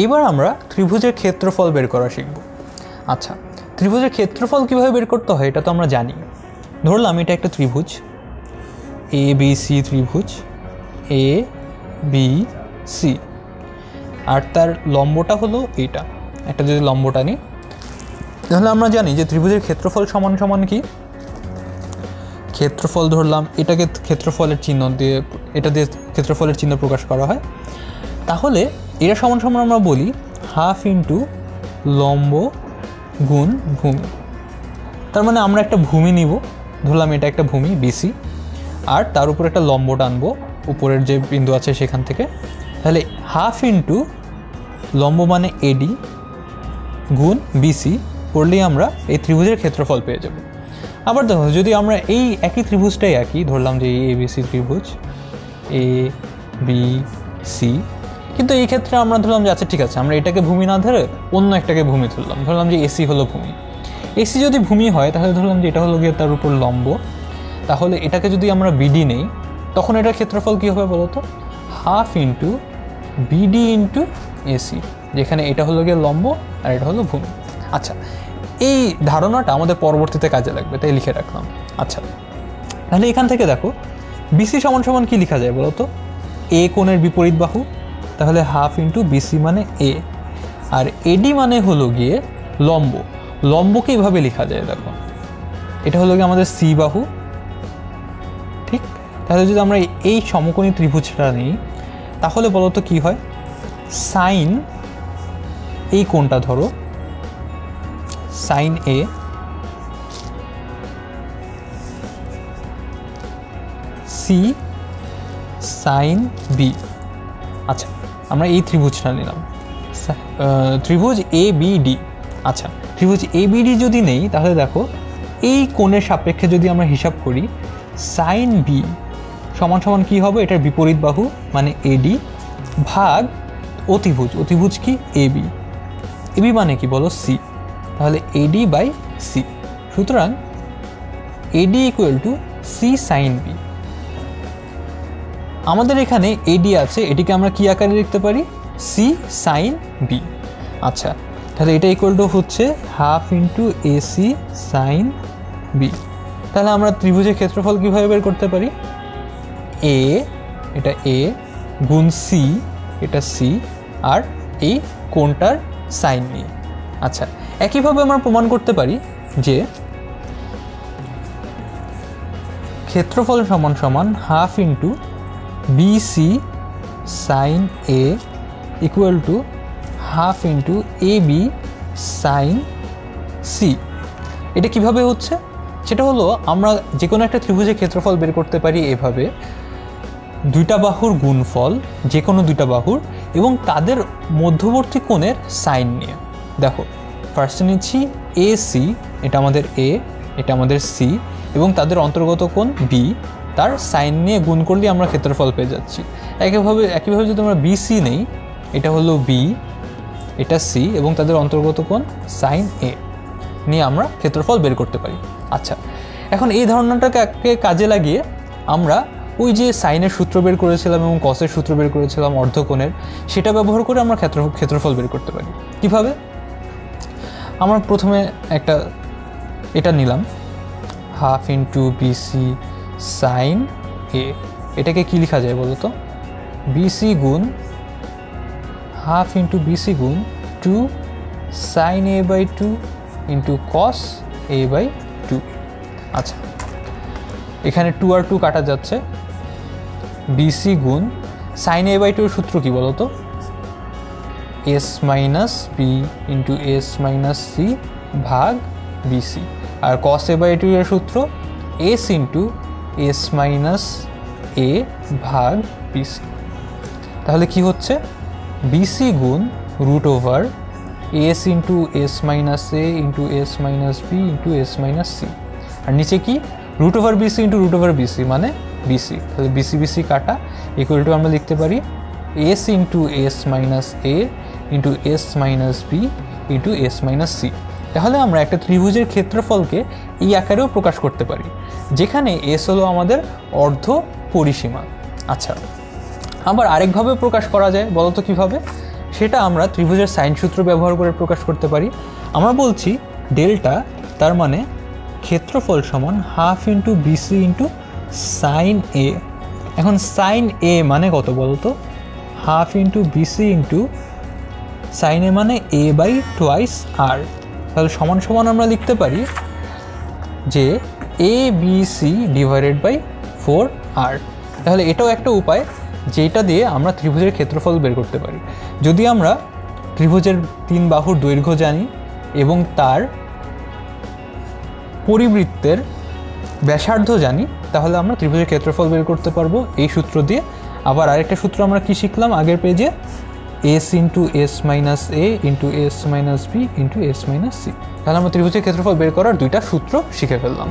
এইবার আমরা ত্রিভুজের ক্ষেত্রফল বের করা শিখব। আচ্ছা ত্রিভুজের ক্ষেত্রফল কীভাবে বের করতে হয় এটা তো আমরা জানি। ধরলাম এটা একটা ত্রিভুজ। এ বি সি ত্রিভুজ। এ বি সি আর তার লম্বটা হলো এইটা। একটা যদি লম্বটা নিই, তাহলে আমরা জানি যে ত্রিভুজের ক্ষেত্রফল সমান সমান কি? ক্ষেত্রফল ধরলাম, এটাকে ক্ষেত্রফলের চিহ্ন দিয়ে, এটা দিয়ে ক্ষেত্রফলের চিহ্ন প্রকাশ করা হয়। তাহলে এটা সমান সমান আমরা বলি হাফ ইন্টু লম্ব গুণ ভূমি। তার মানে আমরা একটা ভূমি নিব, ধরলাম এটা একটা ভূমি বিসি আর তার উপর একটা লম্ব টানবো, উপরের যে বিন্দু আছে সেখান থেকে। তাহলে হাফ ইন্টু লম্ব মানে এডি গুণ বিসি করলেই আমরা এই ত্রিভুজের ক্ষেত্রফল পেয়ে যাব। আবার দেখো, যদি আমরা এই একই ত্রিভুজটাই একই ধরলাম যে এই এবিসি ত্রিভুজ এ বি সি কিন্তু এই ক্ষেত্রে আমরা ধরলাম যে আচ্ছা ঠিক আছে, আমরা এটাকে ভূমি না ধরে অন্য একটাকে ভূমি ধরলাম ধরলাম যে, এসি হলো ভূমি। এসি যদি ভূমি হয়, তাহলে ধরলাম যে, এটা হলো গিয়ে তার উপর লম্ব। তাহলে এটাকে যদি আমরা বিডি নেই, তখন এটার ক্ষেত্রফল কী হবে বলো তো half into BD into AC যেখানে এটা হলো গিয়ে লম্ব আর এটা হলো ভূমি। আচ্ছা এই ধারণাটা আমাদের পরবর্তীতে কাজে লাগবে, তাই লিখে রাখলাম। আচ্ছা তাহলে এখান থেকে দেখো বিসি সমান সমান কী লেখা যায় বলো তো এ কোণের বিপরীত বাহু তাহলে হাফ ইন্টু বিসি মানে এ আর এডি মানে হলো গিয়ে লম্ব। লম্বকে এইভাবে লেখা যায়, দেখো। এটা হলো গিয়ে আমাদের সি বাহু। ঠিক? তাহলে যদি আমরা এই সমকোণী ত্রিভুজটা নিই, তাহলে বলো তো কী হয়? সাইন এই কোণটা ধরো। Sine A C sine B আচ্ছা আমরা এই ত্রিভুজটা নিলাম। ত্রিভুজ এ বি ডি আচ্ছা ত্রিভুজ এ বি ডি যদি নেই, তাহলে দেখো, এই কোণের সাপেক্ষে যদি আমরা হিসাব করি সাইন বি সমান সমান কী হবে? এটার বিপরীত বাহু মানে এডি ভাগ অতিভুজ। অতিভুজ কি? এবি এবি মানে কি বলো? সি তাহলে এডি বাই সি সুতরাং AD equal to C sine B আমাদের এখানে এডি আছে, এটিকে আমরা কি আকারে লিখতে পারি? সি সাইন বি আচ্ছা তাহলে এটা ইকুয়াল টু হচ্ছে half into AC sine B তাহলে আমরা ত্রিভুজের ক্ষেত্রফল কীভাবে বের করতে পারি? এ এটা এ গুণ সি এটা সি আর এই কোনটার সাইন নিয়ে আচ্ছা একইভাবে আমরা প্রমাণ করতে পারি যে ক্ষেত্রফল সমান সমান half into sine A equal to half into A B sine C এটা কীভাবে হচ্ছে? সেটা হলো আমরা যে কোনো একটা ত্রিভুজের ক্ষেত্রফল বের করতে পারি এভাবে। দুইটা বাহুর গুণফল যে কোনো দুইটা বাহুর, এবং তাদের মধ্যবর্তী কোণের সাইন নিয়ে। দেখো ফার্স্টে নিচ্ছি এ সি এটা আমাদের এ এটা আমাদের সি এবং তাদের অন্তর্গত কোণ বি তার সাইন নিয়ে গুণ করলে আমরা ক্ষেত্রফল পেয়ে যাচ্ছি। একইভাবে একইভাবে যদি আমরা বিসি নেই, এটা হলো বি এটা সি এবং তাদের অন্তর্গত কোণ সাইন এ নিয়ে আমরা ক্ষেত্রফল বের করতে পারি। আচ্ছা এখন এই ধারণাটাকে কাজে লাগিয়ে আমরা ওই যে সাইনের সূত্র বের করেছিলাম এবং কসের সূত্র বের করেছিলাম অর্ধকোণের, সেটা ব্যবহার করে আমরা ক্ষেত্র, ক্ষেত্রফল বের করতে পারি। কীভাবে? আমরা প্রথমে একটা, এটা নিলাম। Half into BC sine A, এটাকে কি লেখা যায় বলো তো? বিসি গুণ হাফ ইন্টু বিসি গুণ two sine A by two into cos A by two আচ্ছা এখানে টু আর টু কাটা যাচ্ছে। বিসি গুণ সাইন এ বাই টুর সূত্র কি বলো তো? S minus B into S minus C ভাগ বিসি আর কস এ বাই টু এর সূত্র S into S minus A ভাগ বিসি তাহলে কি হচ্ছে? বিসি গুণ root over S into S minus A into S minus B into S minus C আর নিচে কি? Root over BC into root over BC মানে বিসি তাহলে বিসি বিসি কাটা। ইকুয়াল টু আমরা লিখতে পারি S into S minus A into S minus B into S minus C তাহলে আমরা একটা ত্রিভুজের ক্ষেত্রফলকে এই আকারেও প্রকাশ করতে পারি, যেখানে এস হলো আমাদের অর্ধ পরিসীমা। আচ্ছা আবার আরেকভাবে প্রকাশ করা যায়, বলতো কীভাবে? সেটা আমরা ত্রিভুজের সাইন সূত্র ব্যবহার করে প্রকাশ করতে পারি। আমরা বলছি ডেল্টা, তার মানে ক্ষেত্রফল সমান half into BC into sine A এখন সাইন এ মানে কত বলতো? Half into BC into sine A মানে এ বাই টোয়াইস আর তাহলে সমান সমান আমরা লিখতে পারি যে A B C divided by four আর তাহলে এটাও একটা উপায় যেটা দিয়ে আমরা ত্রিভুজের ক্ষেত্রফল বের করতে পারি। যদি আমরা ত্রিভুজের তিন বাহুর দৈর্ঘ্য জানি এবং তার পরিবৃত্তের ব্যাসার্ধ জানি, তাহলে আমরা ত্রিভুজের ক্ষেত্রফল বের করতে পারব। এই সূত্র দিয়ে আবার আরেকটা সূত্র আমরা কি শিখলাম আগের পেজে S into S minus A into S minus B into S minus C তাহলে আমরা ত্রিভুজের ক্ষেত্রফল বের করার দুইটা সূত্র শিখে ফেললাম।